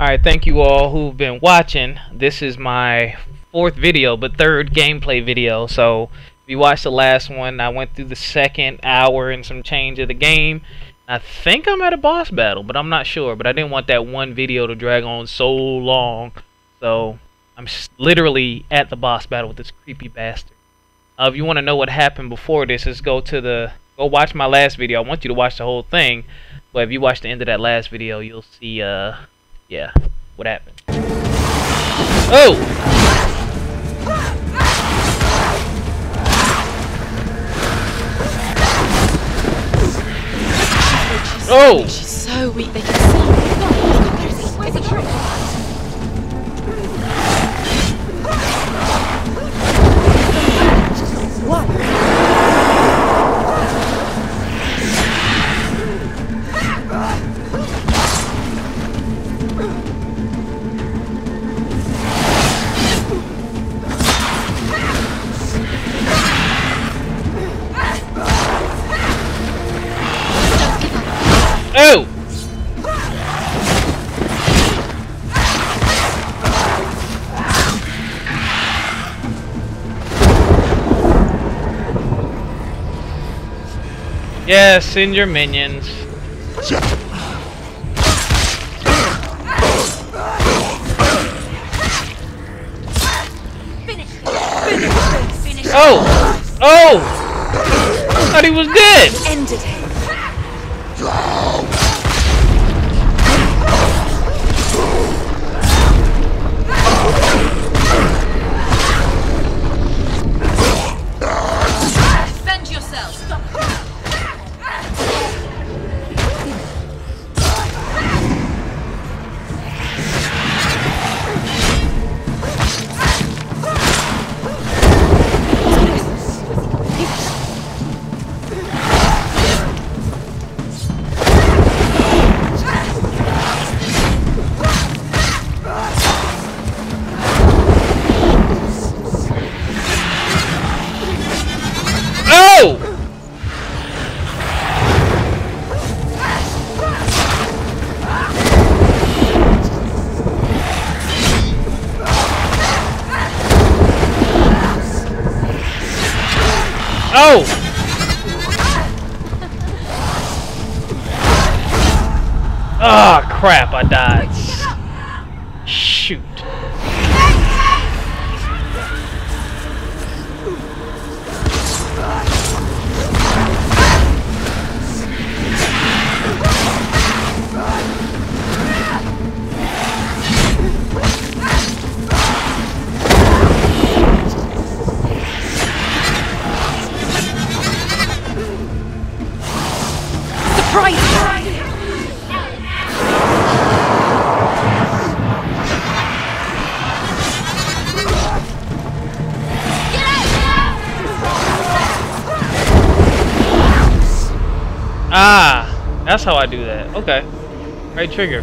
Alright, thank you all who've been watching. This is my fourth video, but third gameplay video. So, if you watched the last one, I went through the second hour and some change of the game. I think I'm at a boss battle, but I'm not sure. But I didn't want that one video to drag on so long. So, I'm literally at the boss battle with this creepy bastard. Uh, if you want to know what happened before this, just go to the go watch my last video. I want you to watch the whole thing, but if you watch the end of that last video, you'll see uh yeah, what happened? Oh! Oh! She's so weak they can see. Send your minions. Oh! Oh! I thought he was dead! Ended him. Ah, crap, I died. Shoot. That's how I do that. Okay. Right trigger.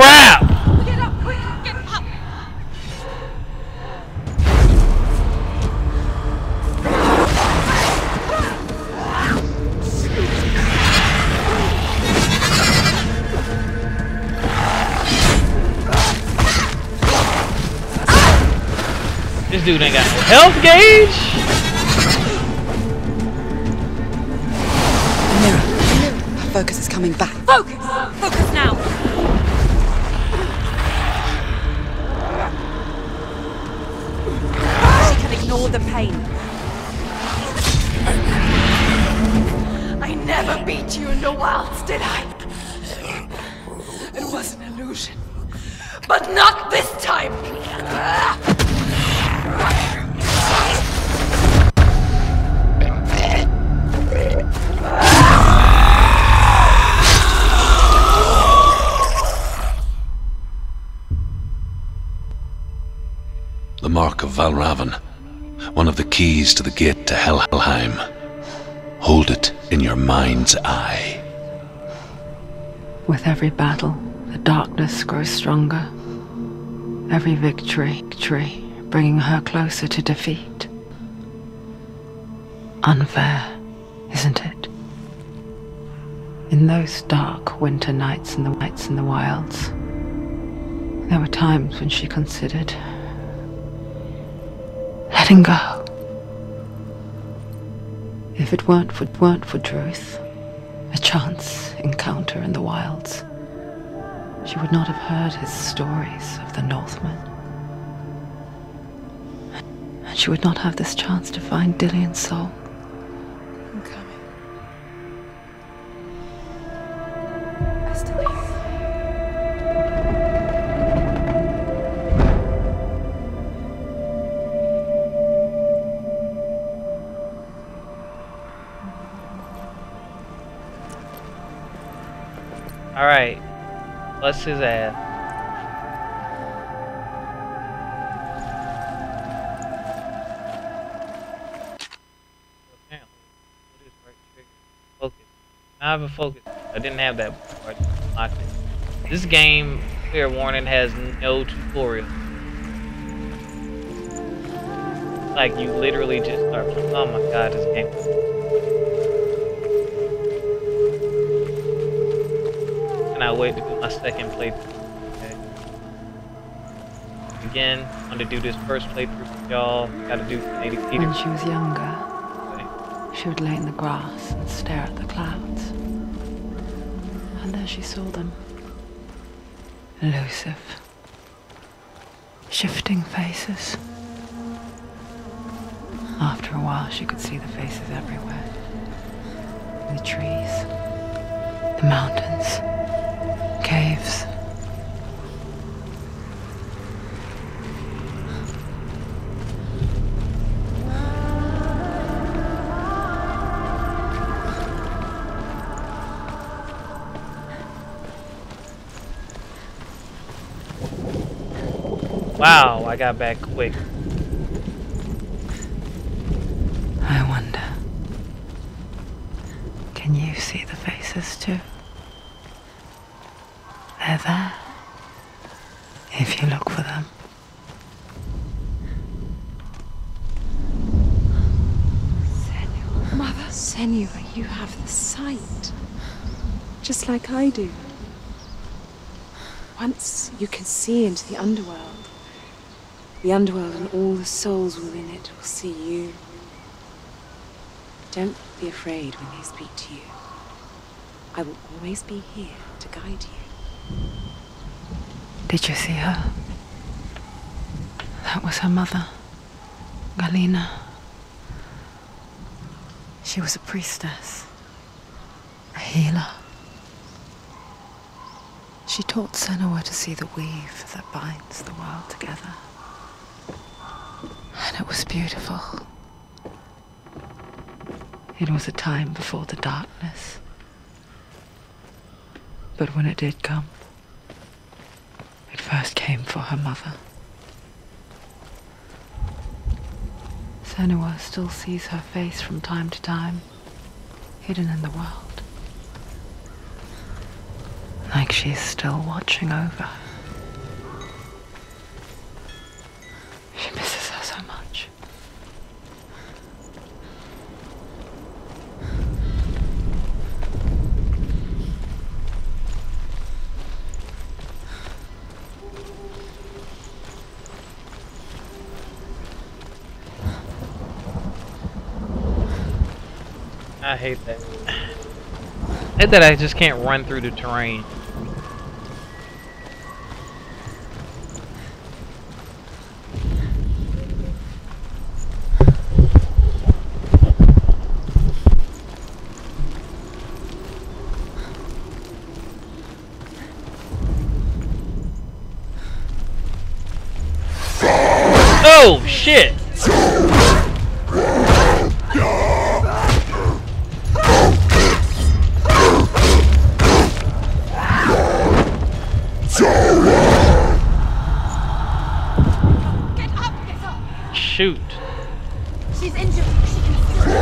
Crap! Get up, quick. Get up. This dude ain't got no health gauge. Mirror. Focus is coming back. Focus. Focus the pain. I never beat you in the wilds, did I? It was an illusion. But not this time! The Mark of Valravn. One of the keys to the gate to Helheim. Hold it in your mind's eye. With every battle, the darkness grows stronger. Every victory, victory, bringing her closer to defeat. Unfair, isn't it? In those dark winter nights in the nights in the wilds, there were times when she considered letting go. If it weren't for weren't for Druth, a chance encounter in the wilds, she would not have heard his stories of the Northmen. And she would not have this chance to find Dillion's soul. Alright. What is? Focus. I have a focus. I didn't have that before. I just it. This game, fair warning, has no tutorial. Like you literally just start. Oh my god, this game. Cannot wait to do my second playthrough. Okay. Again, I'm gonna do this first playthrough with y'all. Gotta do 80 feet. When she was younger, she would lay in the grass and stare at the clouds. And there she saw them. Elusive. Shifting faces. After a while, she could see the faces everywhere. The trees, the mountains, caves. Wow, I got back quick. I wonder. Can you see the faces? others too. They're there. If you look for them. Senua, you have the sight. Just like I do. Once you can see into the underworld, the underworld and all the souls within it will see you. Don't be afraid when they speak to you. I will always be here to guide you. Did you see her? That was her mother, Galena. She was a priestess, a healer. She taught Senua to see the weave that binds the world together. And it was beautiful. It was a time before the darkness. But when it did come, it first came for her mother. Senua still sees her face from time to time, hidden in the world. Like she's still watching over her. She misses her so much. I hate that. I that I just can't run through the terrain. Shoot. She's injured. She can.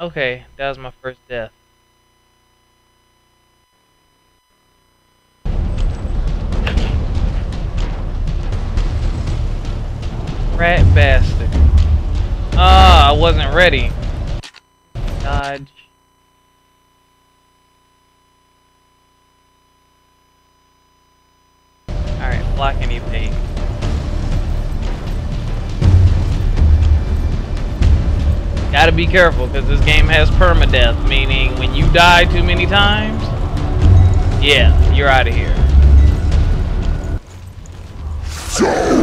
Okay, that was my first death. Rat bastard. Ah, I wasn't ready. Dodge. Alright, block anything. Gotta be careful because this game has permadeath, meaning when you die too many times, yeah, you're out of here. Ready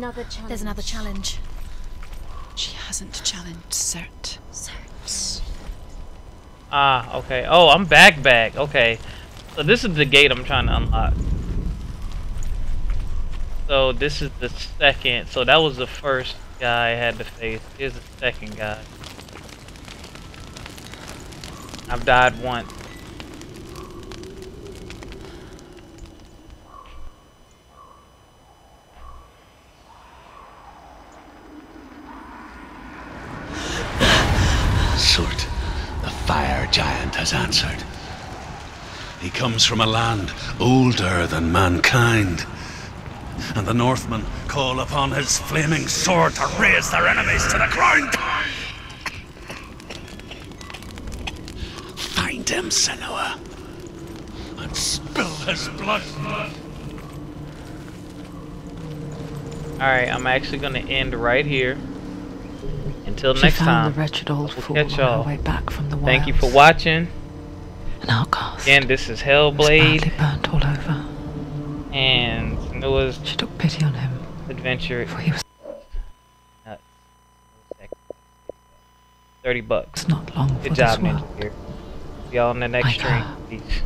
another challenge. There's another challenge. She hasn't challenged Surt. Surt. Ah, okay. Oh, I'm back back. Okay. So this is the gate I'm trying to unlock. So this is the second. So that was the first guy I had to face. Here's the second guy. I've died once. Surt, the fire giant, has answered. He comes from a land older than mankind. And the Northmen call upon his flaming sword to raise their enemies to the ground. Find him, Senua, and spill his blood. Alright, I'm actually gonna end right here. Until She next time. the wretched old we'll fool catch y'all. way back from the wilds. Thank you for watching. An outcast. Again, this is Hellblade burnt all over. and Noah's She took pity on him, adventure. for he was Nuts. Thirty bucks. It's not long for Good job, this world. Ninja Gear. See y'all in the next stream. Peace.